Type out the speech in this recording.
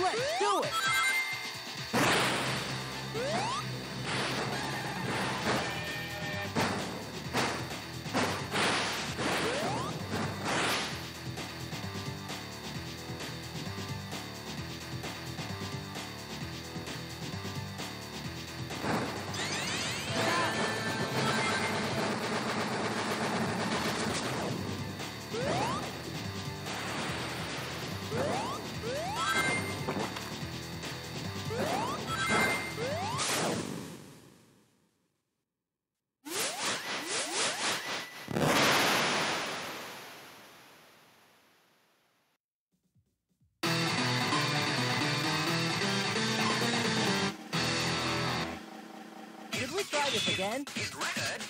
Let's do it! Should we try this again? Red.